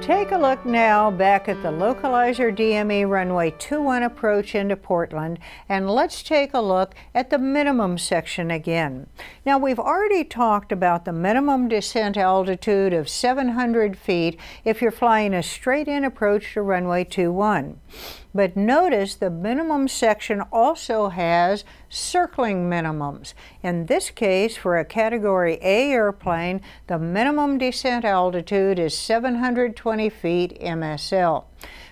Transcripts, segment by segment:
Take a look now back at the Localizer DME runway 21 approach into Portland and let's take a look at the minimum section again. Now we've already talked about the minimum descent altitude of 700 feet if you're flying a straight in approach to runway 21. But notice the minimum section also has circling minimums. In this case, for a Category A airplane, the minimum descent altitude is 720 feet MSL.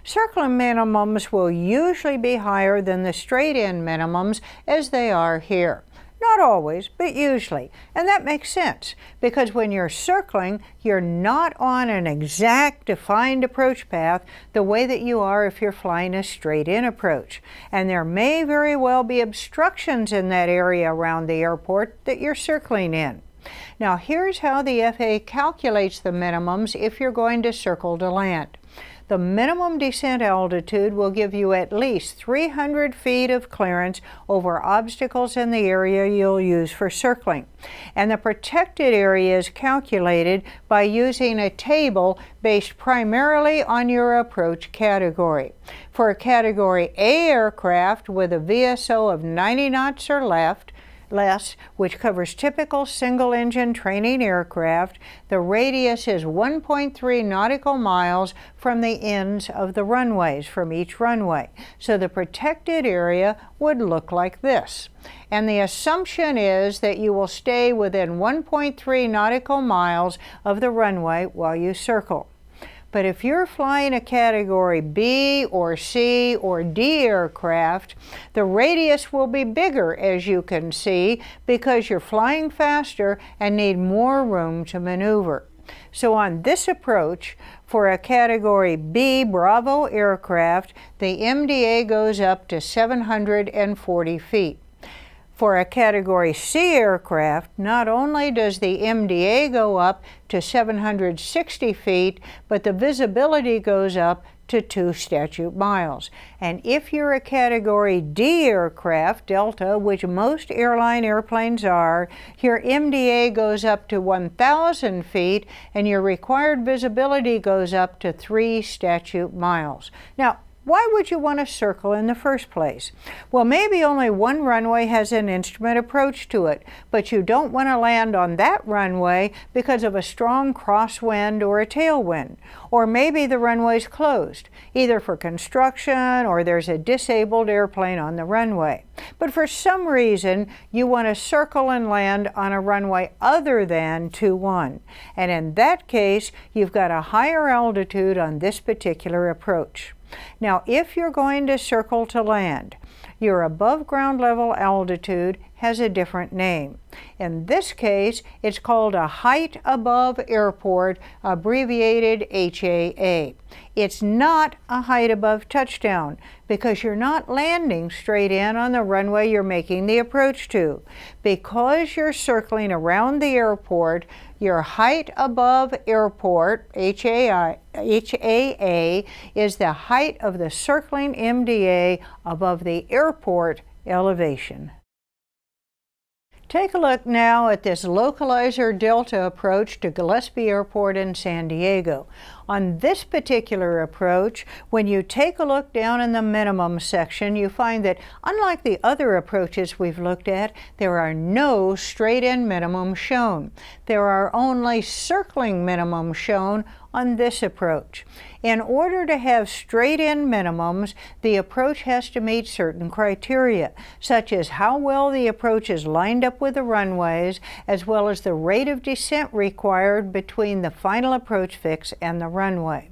Circling minimums will usually be higher than the straight-in minimums as they are here. Not always, but usually. And that makes sense because when you're circling, you're not on an exact defined approach path the way that you are if you're flying a straight in approach. And there may very well be obstructions in that area around the airport that you're circling in. Now here's how the FAA calculates the minimums if you're going to circle to land. The minimum descent altitude will give you at least 300 feet of clearance over obstacles in the area you'll use for circling. And the protected area is calculated by using a table based primarily on your approach category. For a Category A aircraft with a VSO of 90 knots or left, less, which covers typical single-engine training aircraft. The radius is 1.3 nautical miles from the ends of the runways, from each runway. So the protected area would look like this. And the assumption is that you will stay within 1.3 nautical miles of the runway while you circle. But if you're flying a category B or C or D aircraft, the radius will be bigger as you can see because you're flying faster and need more room to maneuver. So on this approach, for a Category B Bravo aircraft, the MDA goes up to 740 feet. For a Category C aircraft, not only does the MDA go up to 760 feet, but the visibility goes up to two statute miles. And if you're a Category D aircraft, Delta, which most airline airplanes are, your MDA goes up to 1,000 feet and your required visibility goes up to three statute miles. Now, why would you want to circle in the first place? Well, maybe only one runway has an instrument approach to it, but you don't want to land on that runway because of a strong crosswind or a tailwind. Or maybe the runway's closed, either for construction or there's a disabled airplane on the runway. But for some reason, you want to circle and land on a runway other than 2-1. And in that case, you've got a higher altitude on this particular approach. Now, if you're going to circle to land, your above ground level altitude has a different name. In this case, it's called a height above airport, abbreviated HAA. It's not a height above touchdown because you're not landing straight in on the runway you're making the approach to. Because you're circling around the airport, your height above airport, HAA, is the height of the circling MDA above the airport elevation. Take a look now at this localizer delta approach to Gillespie Airport in San Diego. On this particular approach, when you take a look down in the minimum section, you find that unlike the other approaches we've looked at, there are no straight-in minimums shown. There are only circling minimums shown on this approach. In order to have straight-in minimums, the approach has to meet certain criteria, such as how well the approach is lined up with the runways, as well as the rate of descent required between the final approach fix and the runway.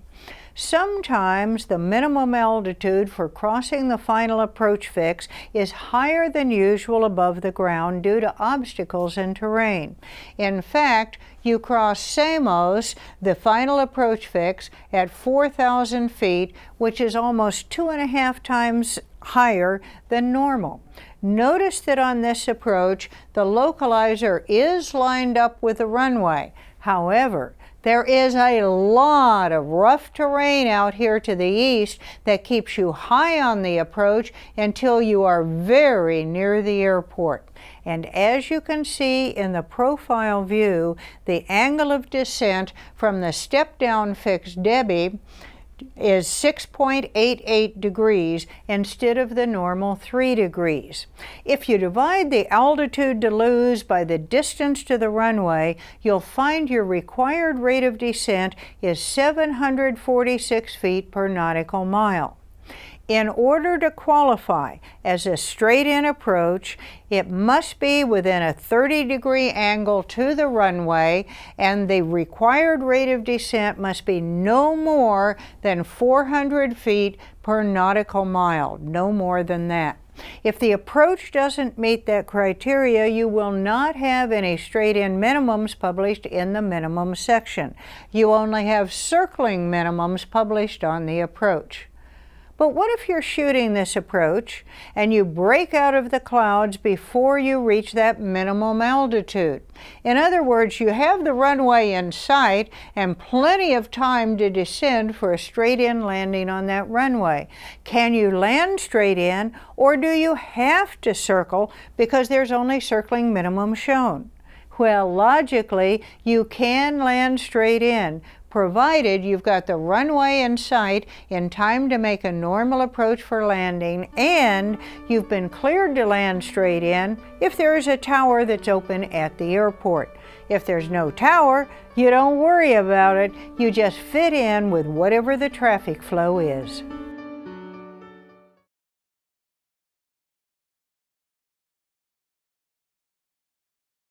Sometimes the minimum altitude for crossing the final approach fix is higher than usual above the ground due to obstacles in terrain. In fact, you cross Samos, the final approach fix, at 4,000 feet, which is almost two and a half times higher than normal. Notice that on this approach, the localizer is lined up with the runway. However, there is a lot of rough terrain out here to the east that keeps you high on the approach until you are very near the airport. And as you can see in the profile view, the angle of descent from the step-down fix Debbie is 6.88 degrees instead of the normal 3 degrees. If you divide the altitude to lose by the distance to the runway, you'll find your required rate of descent is 746 feet per nautical mile. In order to qualify as a straight-in approach, it must be within a 30 degree angle to the runway and the required rate of descent must be no more than 400 feet per nautical mile, no more than that. If the approach doesn't meet that criteria, you will not have any straight-in minimums published in the minimum section. You only have circling minimums published on the approach. But what if you're shooting this approach and you break out of the clouds before you reach that minimum altitude? In other words, you have the runway in sight and plenty of time to descend for a straight-in landing on that runway. Can you land straight in or do you have to circle because there's only circling minimum shown? Well, logically, you can land straight in, provided you've got the runway in sight in time to make a normal approach for landing and you've been cleared to land straight in if there is a tower that's open at the airport. If there's no tower, you don't worry about it. You just fit in with whatever the traffic flow is.